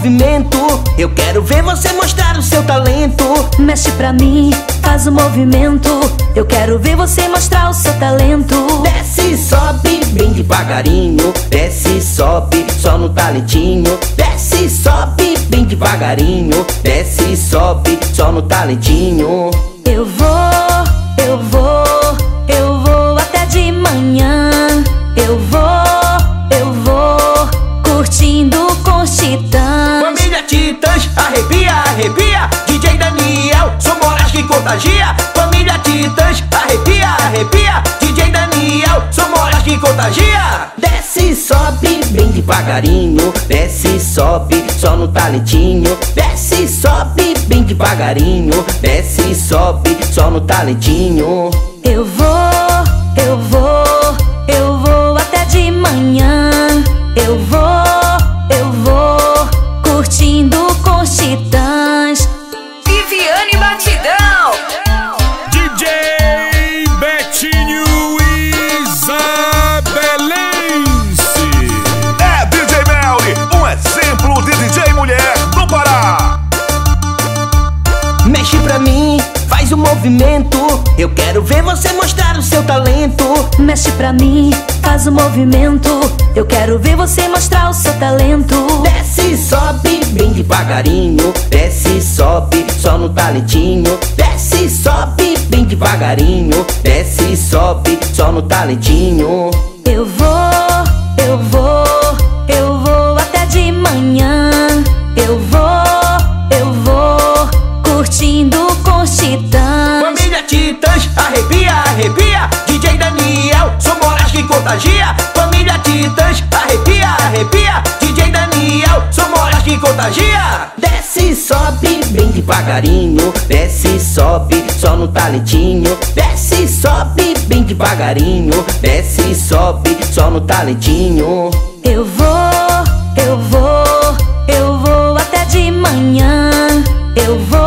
movimento. Eu quero ver você mostrar o seu talento. Mexe pra mim, faz o movimento. Eu quero ver você mostrar o seu talento. Desce, sobe, bem devagarinho. Desce, sobe, só no talentinho. Desce, sobe, bem devagarinho. Desce, sobe, só no talentinho. Eu vou, contagia. Família Titãs, arrepia, arrepia. DJ Daniel, sou moral que contagia. Desce, sobe, bem devagarinho. Desce, sobe, só no talentinho. Desce, sobe, bem devagarinho. Desce, sobe, só no talentinho. Eu vou, eu vou, eu vou até de manhã. Eu vou, eu vou, curtindo com Mexe pra mim, faz o movimento. Eu quero ver você mostrar o seu talento. Desce, sobe, bem devagarinho. Desce, sobe, só no talentinho. Desce, sobe, bem devagarinho. Desce, sobe, só no talentinho. Eu vou, os titãs. Família Titãs, arrepia, arrepia. DJ Daniel, sou moral que contagia. Família Titãs, arrepia, arrepia. DJ Daniel, sou moral que contagia. Desce, sobe, bem devagarinho. Desce, sobe, só no talentinho. Desce, sobe, bem devagarinho. Desce, sobe, só no talentinho. Eu vou, eu vou, eu vou até de manhã. Eu vou,